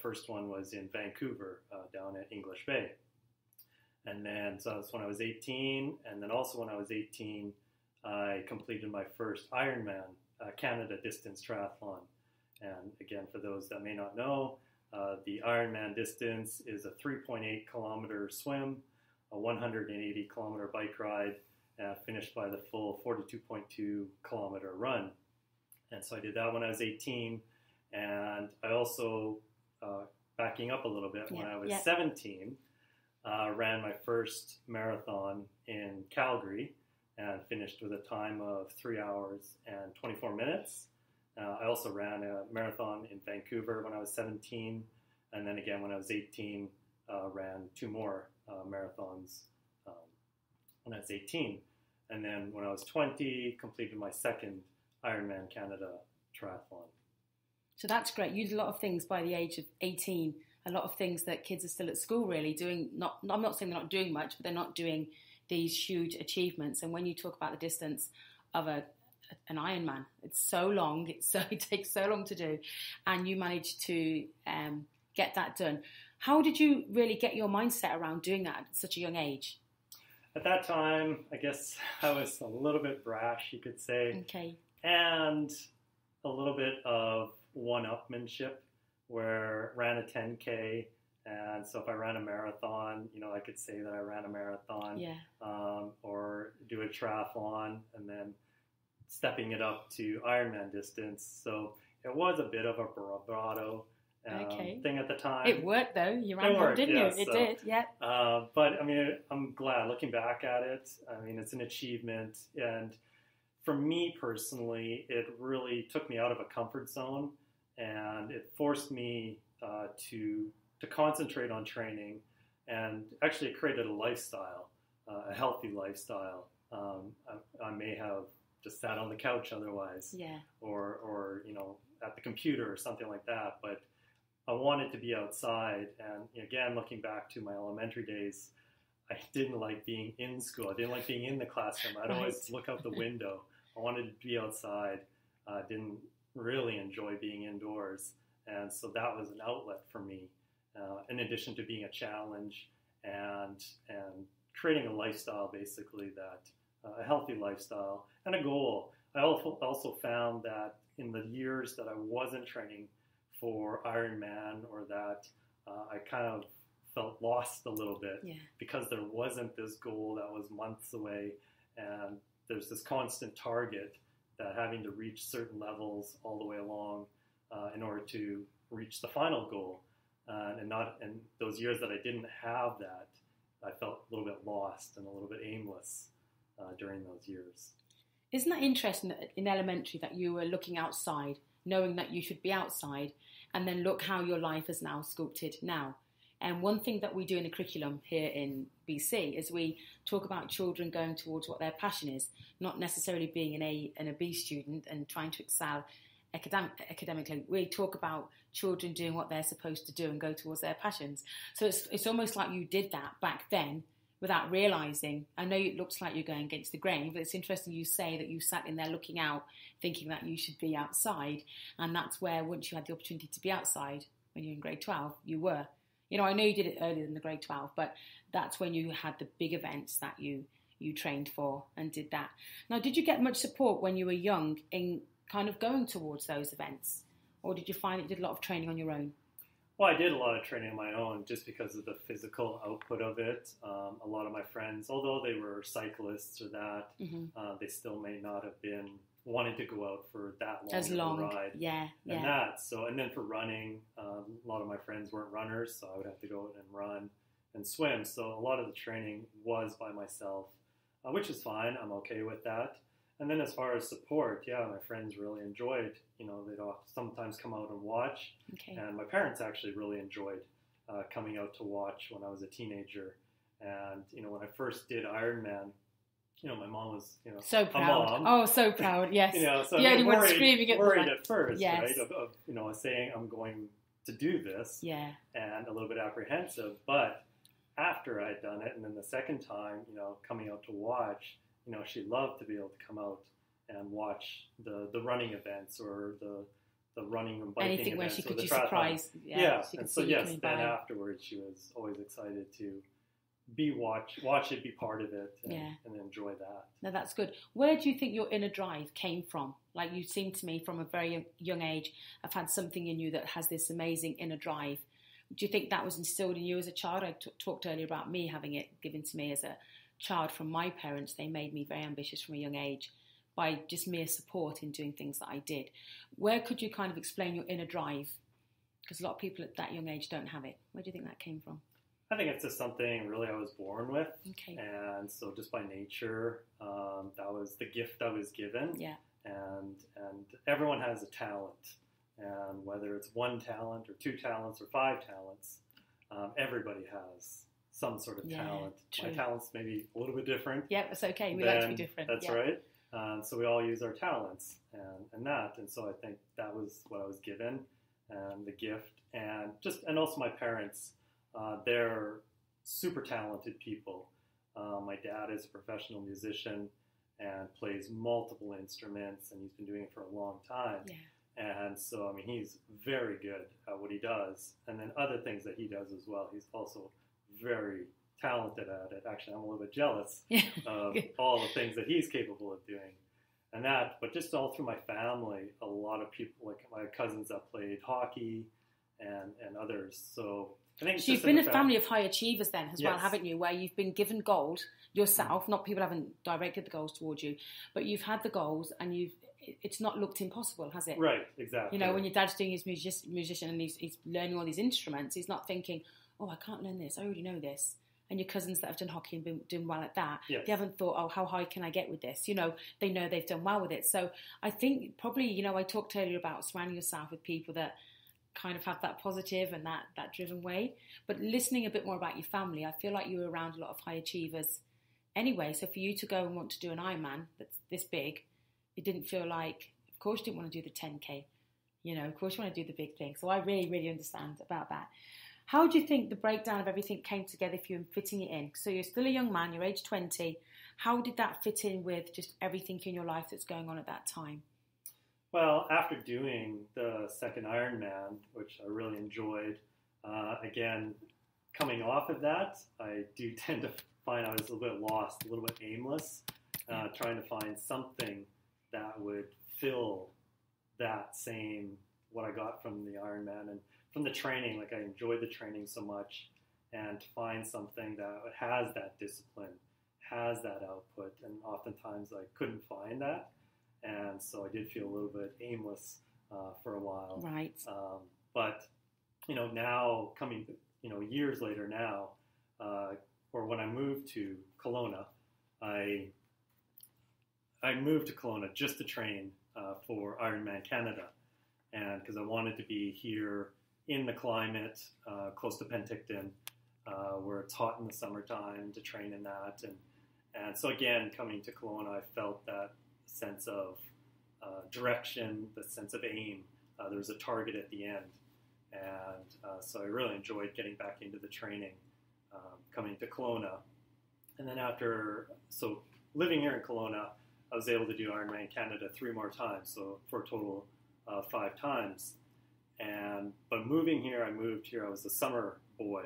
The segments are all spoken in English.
first one was in Vancouver, uh, down at English Bay. And then, so that's when I was 18. And then also when I was 18, I completed my first Ironman uh, Canada distance triathlon. And again, for those that may not know, uh, the Ironman distance is a 3.8 kilometer swim, a 180 kilometer bike ride, uh, finished by the full 42.2 kilometer run. And so I did that when I was 18. And I also, uh, backing up a little bit, yeah, when I was yeah. 17, uh, ran my first marathon in Calgary and finished with a time of three hours and 24 minutes. Uh, I also ran a marathon in Vancouver when I was 17, and then again when I was 18, uh, ran two more uh, marathons um, when I was 18. And then when I was 20, completed my second Ironman Canada triathlon. So that's great. You did a lot of things by the age of 18, a lot of things that kids are still at school really doing. Not, I'm not saying they're not doing much, but they're not doing these huge achievements. And when you talk about the distance of a an Ironman, it's so long. It's so it takes so long to do, and you managed to um, get that done. How did you really get your mindset around doing that at such a young age? At that time, I guess I was a little bit brash, you could say. Okay. And a little bit of one-upmanship, where ran a 10k and so if I ran a marathon, you know, I could say that I ran a marathon, yeah. um, or do a triathlon, and then stepping it up to Ironman distance. So it was a bit of a bravado um, okay. thing at the time. It worked though. You ran one, didn't yeah, you? It so, did, yeah. Uh, but I mean, I'm glad looking back at it. I mean, it's an achievement, and for me personally, it really took me out of a comfort zone, and it forced me uh, to to concentrate on training, and actually it created a lifestyle, uh, a healthy lifestyle. Um, I, I, may have just sat on the couch otherwise, yeah, or or you know at the computer or something like that. But I wanted to be outside, and again, looking back to my elementary days, I didn't like being in school. I didn't like being in the classroom. I'd right. always look out the window. I wanted to be outside. I uh, didn't really enjoy being indoors, and so that was an outlet for me uh, in addition to being a challenge and and creating a lifestyle basically that uh, a healthy lifestyle and a goal. I also also found that in the years that I wasn't training for Ironman or that uh, I kind of felt lost a little bit yeah. because there wasn't this goal that was months away and there's this constant target that having to reach certain levels all the way along uh, in order to reach the final goal uh, and not and those years that I didn't have that, I felt a little bit lost and a little bit aimless uh, during those years. Isn't that interesting in elementary that you were looking outside, knowing that you should be outside, and then look how your life is now sculpted now? And one thing that we do in the curriculum here in BC is we talk about children going towards what their passion is, not necessarily being an A and a B student and trying to excel academic, academically. We talk about children doing what they're supposed to do and go towards their passions. So it's, it's almost like you did that back then without realizing. I know it looks like you're going against the grain, but it's interesting you say that you sat in there looking out, thinking that you should be outside. And that's where, once you had the opportunity to be outside when you're in grade 12, you were. You know, I know you did it earlier than the grade 12, but that's when you had the big events that you you trained for and did that. Now, did you get much support when you were young in kind of going towards those events? Or did you find that you did a lot of training on your own? Well, I did a lot of training on my own just because of the physical output of it. Um, a lot of my friends, although they were cyclists or that, mm-hmm. uh, they still may not have been wanting to go out for that long, As long. ride. Yeah, and yeah. that. So, and then for running, um, a lot of my friends weren't runners, so I would have to go out and run and swim. So a lot of the training was by myself, uh, which is fine. I'm okay with that. And then as far as support, yeah, my friends really enjoyed. You know, they'd sometimes come out and watch. Okay. And my parents actually really enjoyed uh, coming out to watch when I was a teenager. And you know, when I first did Ironman, you know, my mom was, you know, so proud. Oh, so proud. Yes. you know, so yeah, you worried, screaming at worried at first, yes. right? Of, of, you know, saying I'm going to do this. Yeah. And a little bit apprehensive, but after I'd done it, and then the second time, you know, coming out to watch, you know, she loved to be able to come out and watch the, the running events or the, the running and biking Anything where events she or could the just triathlon. surprise. Yeah, Yeah, she and so yes, then by. afterwards she was always excited to be watch watch it, be part of it, and, Yeah. and enjoy that. No, that's good. Where do you think your inner drive came from? Like you seem to me from a very young- young age, I've had something in you that has this amazing inner drive. Do you think that was instilled in you as a child? I t- talked earlier about me having it given to me as a child from my parents. They made me very ambitious from a young age by just mere support in doing things that I did. Where could you kind of explain your inner drive? Because a lot of people at that young age don't have it. Where do you think that came from? I think it's just something really I was born with, Okay. and so just by nature, um, that was the gift I was given. Yeah. And and everyone has a talent, and whether it's one talent or two talents or five talents, um, everybody has some sort of Yeah, talent. My true. talents maybe a little bit different. Yeah, it's okay. We like to be different. That's yeah. right. Um, so we all use our talents and, and that, and so I think that was what I was given, and the gift, and just and also my parents. Uh, they're super talented people. Uh, my dad is a professional musician and plays multiple instruments, and he's been doing it for a long time. Yeah. And so, I mean, he's very good at what he does. And then other things that he does as well. He's also very talented at it. Actually, I'm a little bit jealous of all the things that he's capable of doing. And that, but just all through my family, a lot of people, like my cousins that played hockey and, and others. So I think it's So you've been a family of high achievers then as well, haven't you? Where you've been given goals yourself, not people haven't directed the goals towards you, but you've had the goals and you've it's not looked impossible, has it? Right, exactly. You know, when your dad's doing his music, musician and he's, he's learning all these instruments, he's not thinking, oh, I can't learn this. I already know this. And your cousins that have done hockey and been doing well at that, Yes. they haven't thought, oh, how high can I get with this? You know, they know they've done well with it. So I think probably, you know, I talked earlier about surrounding yourself with people that kind of have that positive and that, that driven way. But listening a bit more about your family, I feel like you were around a lot of high achievers anyway. So for you to go and want to do an Ironman that's this big, it didn't feel like, of course, you didn't want to do the 10K. You know, of course, you want to do the big thing. So I really, really understand about that. How do you think the breakdown of everything came together for you and fitting it in? So you're still a young man, you're age 20. How did that fit in with just everything in your life that's going on at that time? Well, after doing the second Ironman, which I really enjoyed, uh, again, coming off of that, I do tend to find I was a little bit lost, a little bit aimless, uh, trying to find something that would fill that same what I got from the Ironman and from the training. Like I enjoyed the training so much, and to find something that has that discipline, has that output, and oftentimes I couldn't find that and so I did feel a little bit aimless uh, for a while. Right. Um, but you know, now coming, you know, years later now, uh, or when I moved to Kelowna, I I moved to Kelowna just to train uh, for Ironman Canada, and because I wanted to be here in the climate uh, close to Penticton, uh, where it's hot in the summertime to train in that, and and so again, coming to Kelowna, I felt that sense of uh, direction, the sense of aim. Uh, there was a target at the end, and uh, so I really enjoyed getting back into the training, um, coming to Kelowna, and then after so living here in Kelowna, I was able to do Ironman Canada three more times, so for a total of five times. And but moving here, I moved here. I was a summer boy,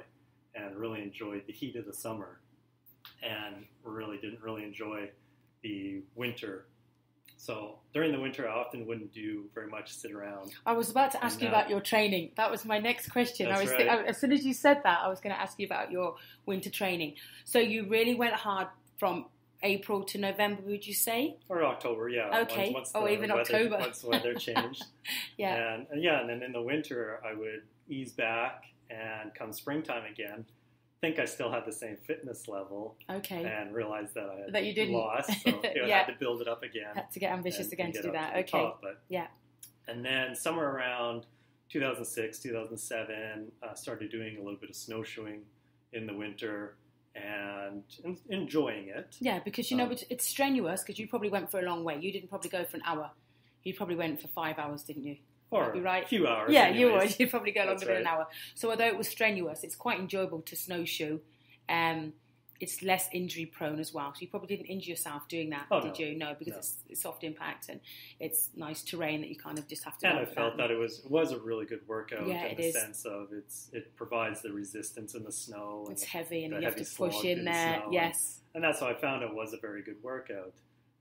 and really enjoyed the heat of the summer, and really didn't really enjoy the winter. So during the winter, I often wouldn't do very much sit around. I was about to ask you No. Uh, about your training. That was my next question. I was right. as soon as you said that, I was going to ask you about your winter training. So you really went hard from April to November, would you say? Or October, yeah. Okay. Once, once Oh, even weather, October. Once the weather changed. Yeah. And, and yeah, and then in the winter, I would ease back, and come springtime again, think I still had the same fitness level, Okay. and realized that I had That you didn't. lost. So you know, I Yeah. had to build it up again. Had to get ambitious and- again and to do that. the Okay. top, but, Yeah. And then somewhere around 2006, 2007, uh, started doing a little bit of snowshoeing in the winter and en- enjoying it. Yeah, because you know Um, it's strenuous because you probably went for a long way. You didn't probably go for an hour. You probably went for five hours, didn't you? Or That'd be right. a few hours. Yeah, you anyways. would. You'd probably go longer than an hour. So although it was strenuous, it's quite enjoyable to snowshoe. Um, it's less injury prone as well. So you probably didn't injure yourself doing that, Oh, did no. you? No, because No. it's, it's soft impact and it's nice terrain that you kind of just have to. and I felt that it was it was a really good workout Yeah, in the is. sense of it's it provides the resistance in the snow, and, It's heavy and you have to push in in the there. snow and- Yes. and that's how I found it was a very good workout.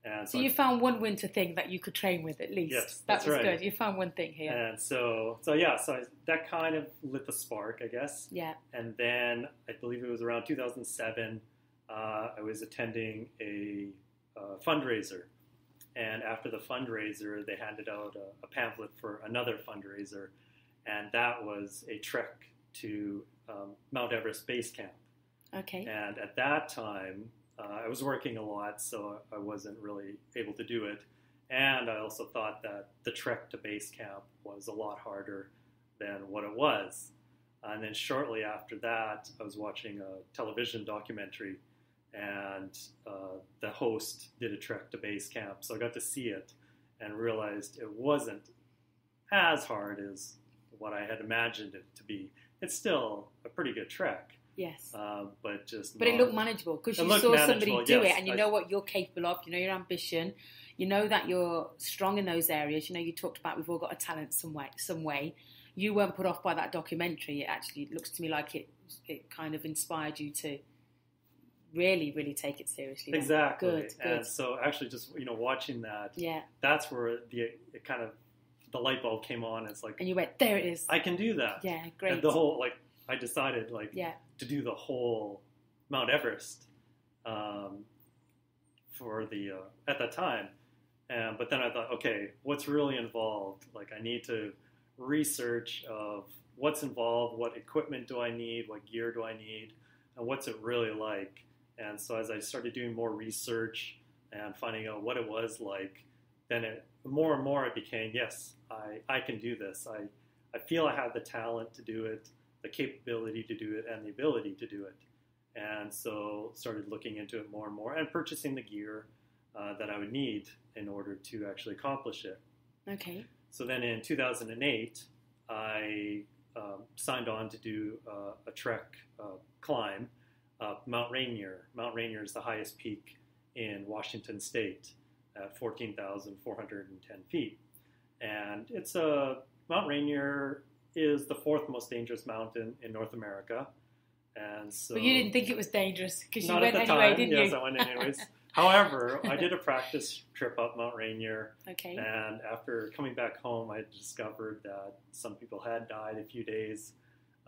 And So I you found one winter thing that you could train with at least. Yes, that that's was right. good. You found one thing here. And so, so yeah, so I, that kind of lit the spark, I guess. yeah. And then I believe it was around 2007, uh, I was attending a uh, fundraiser. And after the fundraiser, they handed out a, a pamphlet for another fundraiser. And that was a trek to um, Mount Everest Base Camp. Okay. And at that time, uh, I was working a lot, so I wasn't really able to do it. And I also thought that the trek to base camp was a lot harder than what it was. And then shortly after that, I was watching a television documentary, and uh, the host did a trek to base camp. So I got to see it and realized it wasn't as hard as what I had imagined it to be. It's still a pretty good trek, Yes. uh, but just But it looked manageable because you saw somebody do it and you I- know what you're capable of, you know your ambition, you know that you're strong in those areas. You know, you talked about we've all got a talent some way. Some way. You weren't put off by that documentary. It actually looks to me like it it kind of inspired you to really, really take it seriously. Exactly. Good, And good. so actually just you know watching that Yeah. that's where the it kind of the light bulb came on. It's like And you went, there it is. I can do that. yeah, great. And the whole like I decided like yeah. To do the whole Mount Everest um, for the uh, at that time. But then I thought, okay, what's really involved? Like I need to research of what's involved, what equipment do I need, what gear do I need, and what's it really like. And so as I started doing more research and finding out what it was like, then it more and more it became, yes, I, I can do this. I, I feel I have the talent to do it, the capability to do it, and the ability to do it. And so started looking into it more and more and purchasing the gear uh, that I would need in order to actually accomplish it. Okay. So then in 2008, I um, signed on to do uh, a trek uh, climb up Mount Rainier. Mount Rainier is the highest peak in Washington State at 14,410 feet. And it's a Mount Rainier is the fourth most dangerous mountain in North America. And so but you didn't think it was dangerous because you went anyway, time. didn't yes, you? I went anyways. However, I did a practice trip up Mount Rainier okay. and after coming back home, I discovered that some people had died a few days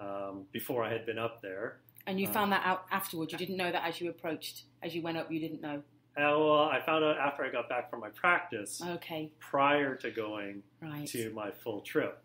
um, before I had been up there. And you uh, found that out afterwards. You didn't know that as you approached, as you went up. You didn't know. Uh, well, I found out after I got back from my practice, Okay. prior to going Right. to my full trip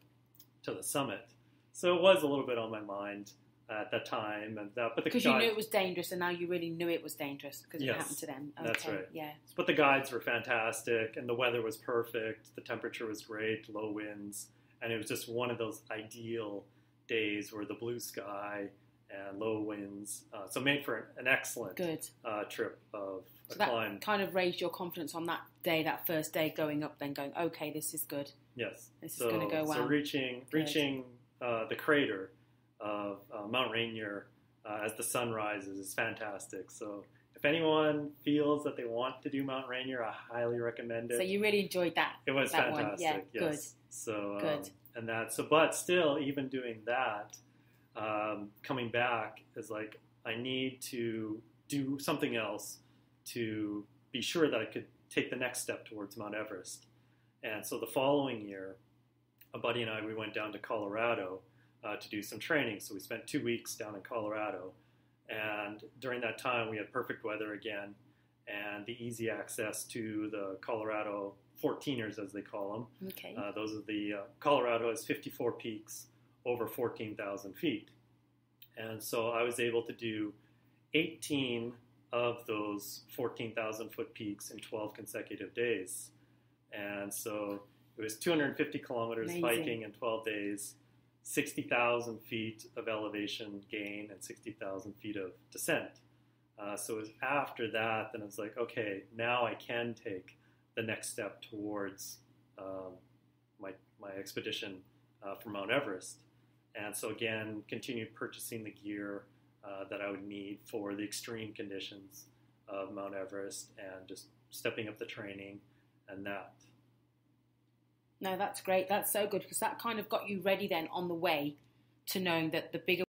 to the summit. So it was a little bit on my mind at that time, and that, but Because you knew it was dangerous, and now you really knew it was dangerous because Yes, it happened to them. Okay. that's right. Yeah. But the guides were fantastic, and the weather was perfect. The temperature was great, low winds, and it was just one of those ideal days where the blue sky and low winds. Uh, so made for an, excellent Good. uh, trip of a So that climb. kind of raised your confidence on that day, that first day going up, then going, okay, this is good. Yes, This is gonna go well. So reaching Good. reaching uh, the crater of uh, Mount Rainier uh, as the sun rises is fantastic. So. If anyone feels that they want to do Mount Rainier, I highly recommend it. So you really enjoyed that. It was that one. fantastic. Yeah, yes. So um, Good. and that so, but still, even doing that, um, coming back is like I need to do something else to be sure that I could take the next step towards Mount Everest. And so the following year, a buddy and I we went down to Colorado uh, to do some training. So we spent two weeks down in Colorado, and during that time we had perfect weather again, and the easy access to the Colorado 14ers as they call them. Okay. Uh, those are the uh, Colorado has 54 peaks over 14,000 feet, and so I was able to do 18 of those 14,000 foot peaks in 12 consecutive days, and so it was 250 kilometers Amazing. hiking in 12 days, 60,000 feet of elevation gain, and 60,000 feet of descent. Uh, so it was after that, then I was like, okay, now I can take the next step towards um, my, my expedition uh, for Mount Everest. And so again, continued purchasing the gear, uh, that I would need for the extreme conditions of Mount Everest and just stepping up the training and that. No, that's great. That's so good because that kind of got you ready then on the way to knowing that the bigger